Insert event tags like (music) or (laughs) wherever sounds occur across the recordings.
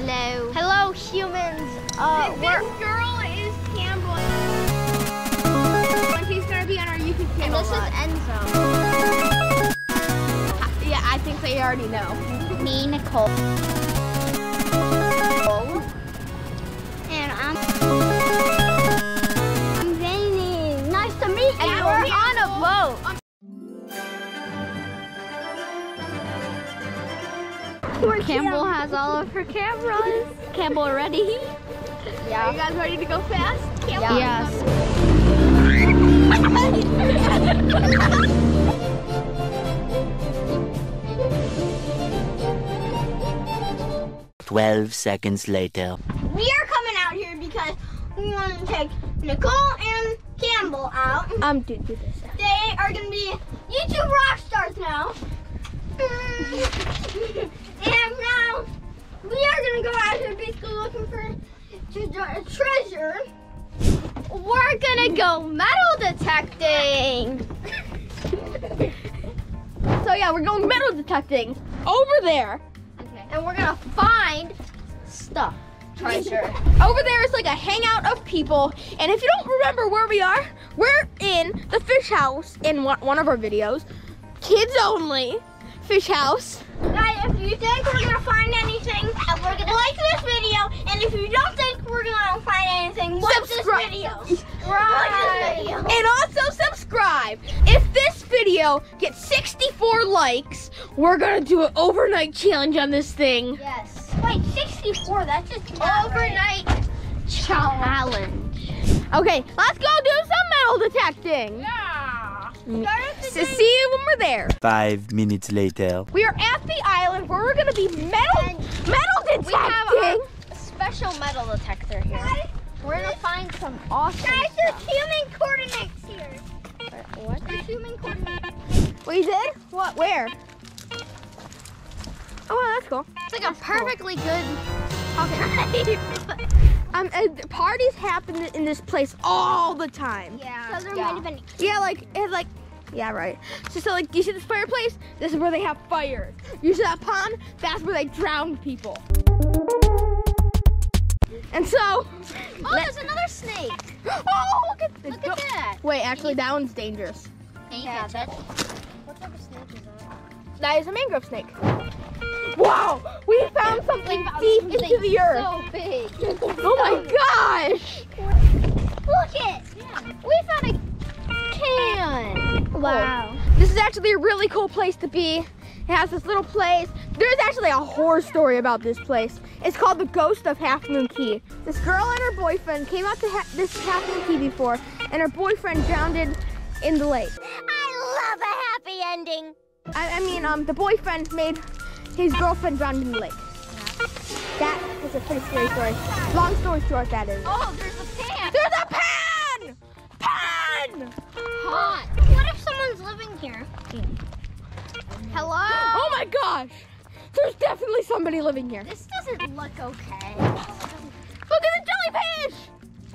Hello. Hello, humans. Uh, this we're girl is Campbell. She's gonna be on our YouTube channel. and this is Enzo. yeah, I think they already know. Me, Nicole. Campbell has all of her cameras. Campbell ready? Are you guys ready to go fast? Yes. Twelve seconds later. We are coming out here because we want to take Nicole and Campbell out. Um, dude, do this. They are going to be YouTube rock stars now. And now we are going to go out here basically looking for tre- treasure. We're gonna go metal detecting. so yeah, we're going metal detecting over there, Okay. and we're gonna find stuff, treasure. (laughs) over there is like a hangout of people, and if you don't remember where we are, we're in the fish house in one of our videos, kids only fish house. Guys, if you think we're gonna find anything, we're gonna like this video. And if you don't think we're gonna find anything, like Subscribe. (laughs) this video. Like this video. And also subscribe. If this video gets 64 likes, we're gonna do an overnight challenge on this thing. Yes. Wait, 64. That's just Overnight challenge. Okay, let's go do some metal detecting. Yeah. S- See you when we're there. Five minutes later. We are at the island where we're gonna be metal metal detecting. We have a special metal detector here. we're gonna find some awesome Guys, there's stuff. human coordinates here. What? There's human coordinates. We did? What? Where? Oh, wow, that's cool. It's like a perfectly good Okay. (laughs) um, and parties happen in this place all the time. Yeah. So there Yeah. might have been. Yeah, like it like yeah, right. So, so like you see this fireplace? This is where they have fires. You see that pond? That's where they drown people. And so Oh, there's another snake. (gasps) Oh look at Look at that. Wait, actually that one's dangerous. Can you catch it? What type of snake is that? That is a mangrove snake. Wow! We found something deep into the earth. So big. oh my (laughs) gosh! Look it. We found a can. Wow. This is actually a really cool place to be. It has this little place. There's actually a horror story about this place. It's called the Ghost of Half Moon Key. This girl and her boyfriend came out to ha- this Half Moon Key before, and her boyfriend drowned in the lake. I love a happy ending. I, I mean, um, the boyfriend made his girlfriend drowned in the lake. That is a pretty scary story. Long story short, that is. Oh, there's a pan. There's a pan! Pan! Hot. What if someone's living here? Hello? Oh my gosh! There's definitely somebody living here. This doesn't look okay. Look at the jellyfish!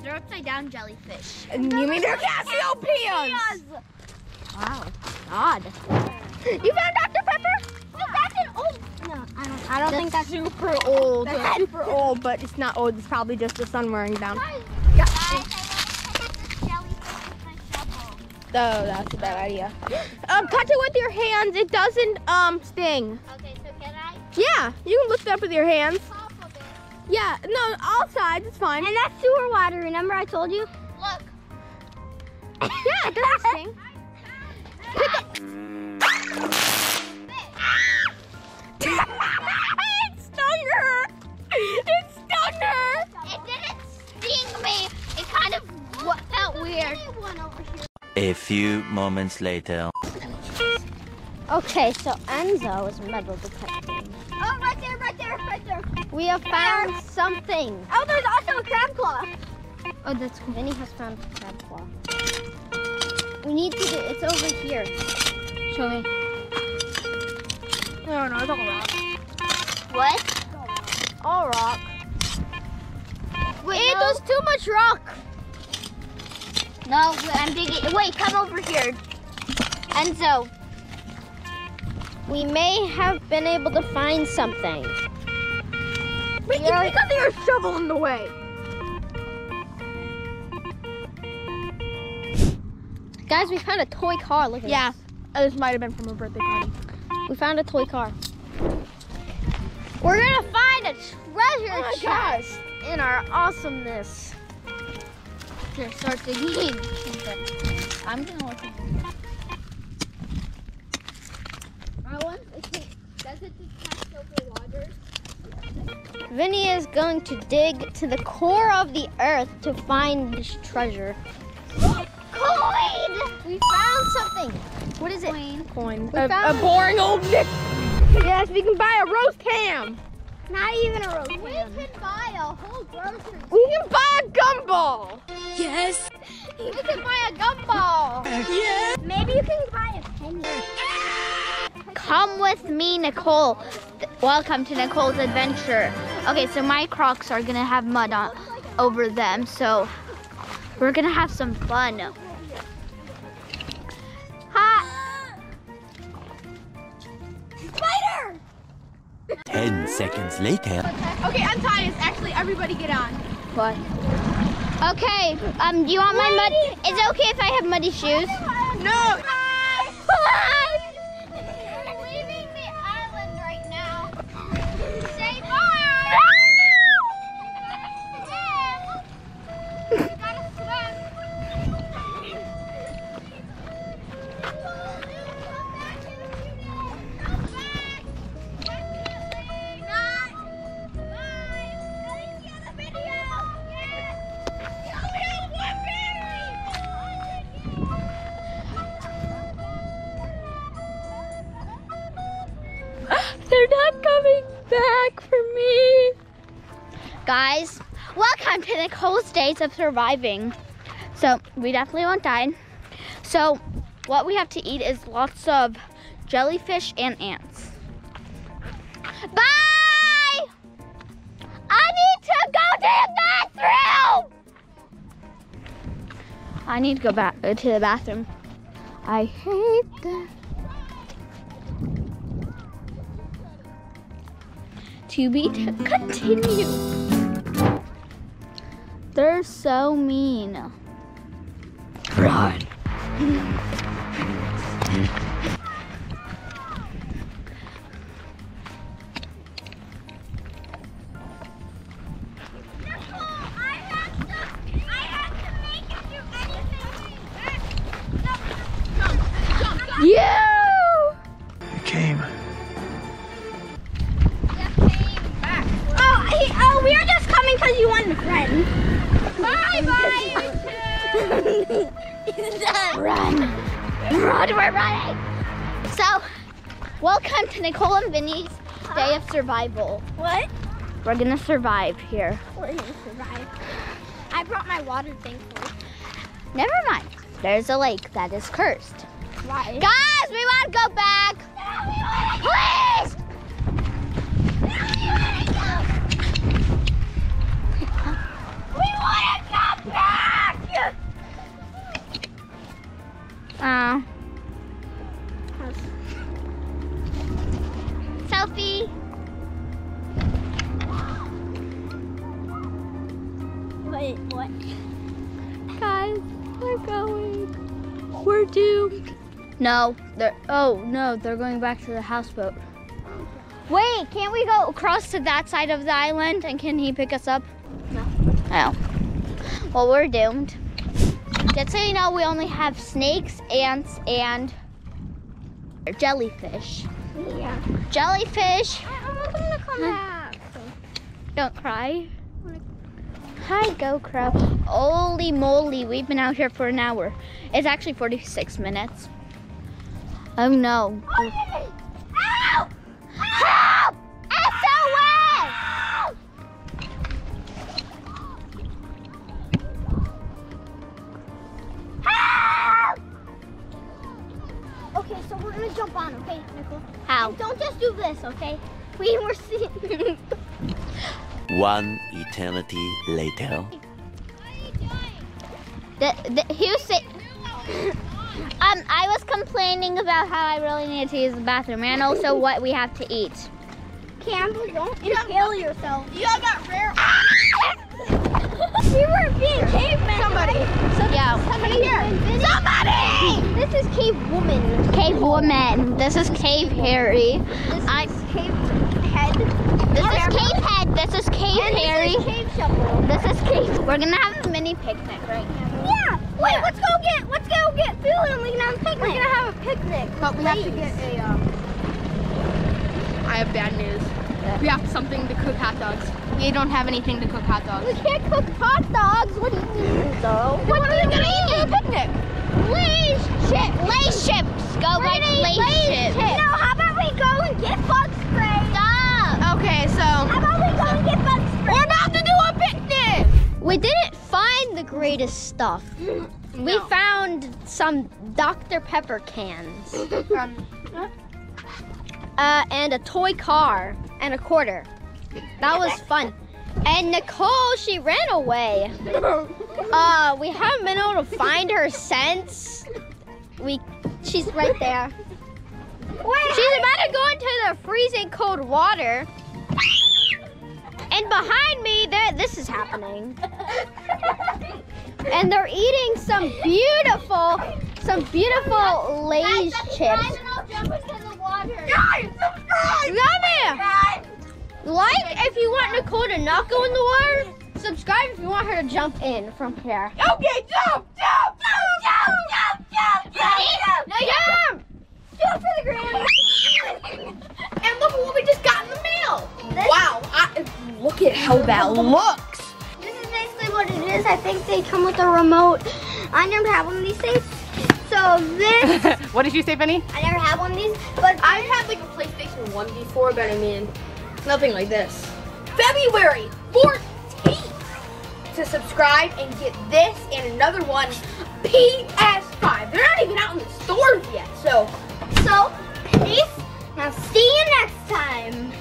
They're upside down jellyfish. And you mean they're Cassiopeians? Wow, odd. You found Dr. I don't. I don't think that's. super old. That's super old, but it's not old. It's probably just the sun wearing down. Guys, I want to catch this jellyfish with my shovel. Oh, that's a bad idea. Um, touch it with your hands. It doesn't um sting. Okay, so can I Yeah, you can lift it up with your hands. pop a bit? Yeah, no, all sides. It's fine. And that's sewer water. Remember I told you? Look. yeah, it doesn't (laughs) sting. Pick up. A few moments later. Okay, so Enzo is metal detecting. Oh, right there, right there, right there. We have found something. Oh, there's also a crab claw. Oh, that's cool. Vini has found a crab claw. We need to do, it's over here. Show me. No, no, it's all rock. What? All rock. Wait, it no. does too much rock. No, I'm digging. Wait, come over here. Enzo. We may have been able to find something. Wait, it's because they are shoveling the way. Guys, we found a toy car. Look at Yeah. this. Uh, This might have been from a birthday party. We found a toy car. We're gonna find a treasure Oh chest in our awesomeness. Here, start digging. I'm gonna look at Vini is going to dig to the core of the earth to find this treasure. Coin! We found something. What is it? Coin. Coin. We A, a boring old Nick. Yes, we can buy a roast ham. Not even a roast ham. We can buy a whole grocery. We can buy a gumball. We can buy a gumball. Maybe you can buy a penny. Come with me, Nicole. Welcome to Nicole's adventure. Okay, so my Crocs are gonna have mud on over them, so we're gonna have some fun. Hi. Spider! Ten seconds later. Okay, untie us. Actually, everybody get on. What? Okay. Um. Do you want my mud? Is it okay if I have muddy shoes? No. (laughs) Guys, welcome to the Nicole's Days of Surviving. So, we definitely won't die. So, what we have to eat is lots of jellyfish and ants. Bye! I need to go to the bathroom! I need to go back uh, to the bathroom. I hate that. To be continued. They're so mean. Run, we're running. So, welcome to Nicole and Vini's Day of Survival. What? We're gonna survive here. We're gonna survive. I brought my water tank for you. Never mind. There's a lake that is cursed. Why? Guys, we want to go back. Please. No, they're. Oh no, they're going back to the houseboat. Wait, can't we go across to that side of the island and can he pick us up? No. Oh. Well, we're doomed. Just so you know, we only have snakes, ants, and jellyfish. Yeah. Jellyfish. I'm not gonna come back. Don't cry. Hi, GoPro. Holy moly, we've been out here for an hour. It's actually 46 minutes. Oh no. Ow! Help! SOS! Help! Okay, so we're gonna jump on, okay, Nicole? How? Don't just do this, okay? We were seeing. One eternity later. What are you The, the, he was say, um, I was complaining about how I really needed to use the bathroom and also what we have to eat. Campbell, don't kill yourself. You all got rare. (laughs) We were being cavemen. Somebody. Somebody, Yeah. Somebody here. Somebody! This is cave woman. Cave woman. This is Cave Harry. This I. Cave head. This is Cave Head. This is Cave Harry. this is cave shovel. This is Cave. We're gonna have a mini picnic right now. Yeah. Wait, let's go get let's go get food and we can have a picnic. We're gonna have a picnic. But we have to get a. Um, I have bad news. We have something to cook hot dogs. We don't have anything to cook hot dogs. We can't cook hot dogs. What do you mean, though? What are they gonna eat for a picnic? Lay's chips. Lace chips. Go We're eat lace Lay's chips. No, how about we go and get bug spray? Stop. Okay, so How about we go and get bug spray? we're about to do a picnic. We didn't find the greatest stuff. (gasps) We found some Dr. Pepper cans. (laughs) Um, uh, and a toy car and a quarter. That was fun. And Nicole, she ran away. (laughs) Uh, we haven't been able to find her since. We, she's right there. She's about to go into the freezing cold water. And behind me, there, this is happening. (laughs) (laughs) And they're eating some beautiful, some beautiful Lay's chips. Guys, subscribe! Love Like if you want Nicole to not go in the water. Subscribe if you want her to jump in from here. okay, jump, jump, Jump, jump, jump, jump, No, jump! jump for the gram. And look at what we just got in the mail. Wow, I, look at how that looks. I think they come with a remote. I never have one of these things. So this. (laughs) what did you say, Vini? I never have one of these, but I've had like a PlayStation 1 before, but I mean, nothing like this. February 14th to subscribe and get this and another one PS5. They're not even out in the stores yet, so. So, peace. Now, see you next time.